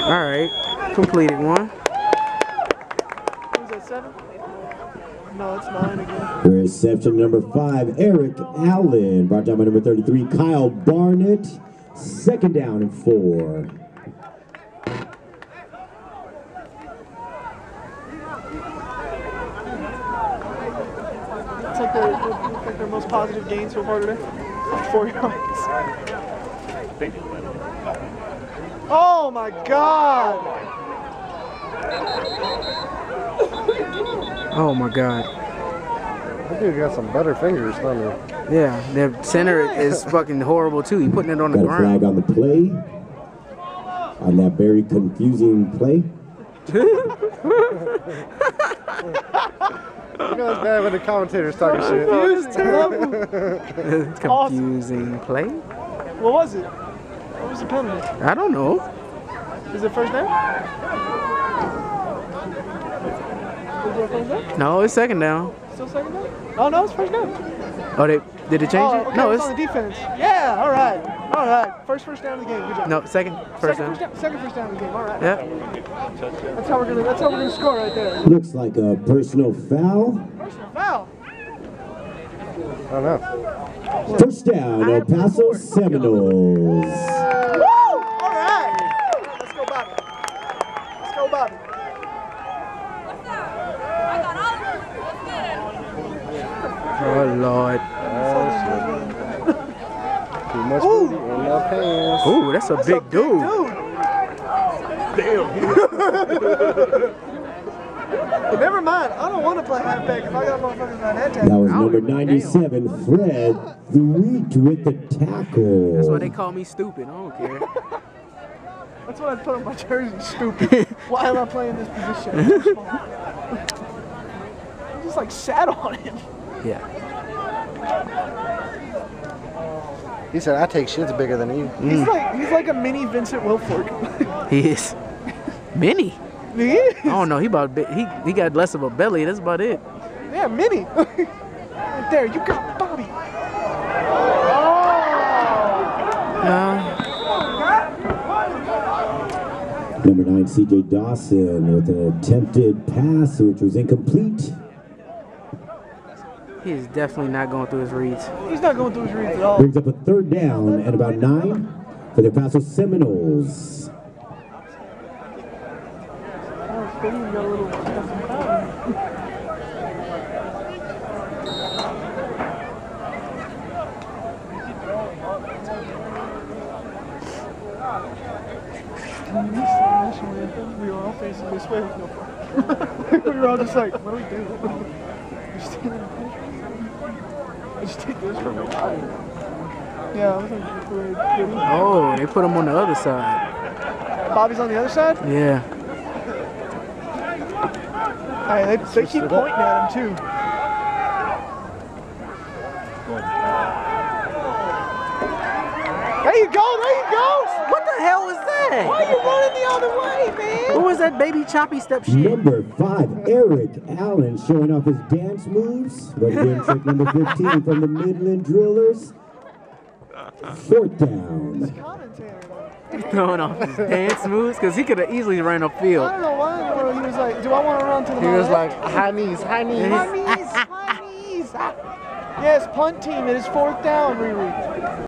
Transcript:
All right, completed one. Was that seven? No, it's nine again. Reception number five, Eric Allen. Brought down by number 33, Kyle Barnett. Second down and four. It's like their, it's like their most positive gain so far today. Four yards. Oh my god! Oh my God. That dude got some better fingers, don't he? Yeah, the center is fucking horrible too. He putting it on the Got a flag ground. on the play. On that very confusing play. You know it's bad when the commentator's talking shit. Confused to level. Confusing play. What was it? What was the penalty? I don't know. Is it first down? Is it first down? No, it's second down. Still second down? Oh no, it's first down. Oh, they did they change oh, it? no, it's, it's on the defense. Yeah, all right, all right. First first down of the game. Good job. no second first second down. first down. Second first down of the game. All right. Yeah. That's how we're gonna. That's how we're gonna score right there. Looks like a personal foul. Personal foul. I don't know. First down, El Paso Seminoles. Woo! All right. Let's go, Bobby. Let's go, Bobby. Oh Lord. Too much booty in my pants. Ooh, that's a big dude. Dude. Never mind. I don't want to play halfback if I got motherfuckers on that tackle. That was Oh, number damn. 97, Fred Threet with the tackle. That's why they call me stupid. I don't care. That's why I put on my jersey. Stupid. Why am I playing this position? I just like sat on him. Yeah. He said, I take shits bigger than you. He's like he's like a mini Vincent Wilfork. He is. Mini. he is. I don't know. He about bi- he he got less of a belly. That's about it. Yeah, mini. right there, you got Bobby. Uh, Number nine, CJ Dawson with an attempted pass, which was incomplete. He is definitely not going through his reads. He's not going through his reads at all. Brings up a third down and about nine for the Paso Seminoles. Stadium got a little We were all facing this way with no fun. we were all just like, what do we do? Just stand in the picture. Just take this from it. Yeah, I was like, pretty- pretty. Oh, they put him on the other side. Bobby's on the other side? Yeah. Hey, they, they keep pointing at him too. There you go, there you go. What was that? Why are you running the other way, man? What was that baby choppy step shit? Number five, Eric Allen showing off his dance moves. Ready in trick number 15 from the Midland Drillers. Fourth down. He's Throwing off his dance moves because he could have easily ran I upfield. don't know why bro, he was like, do I want to run to the He was left? like, high knees, high knees. my knees, my knees. Yes, punt team, it is fourth down, Riri.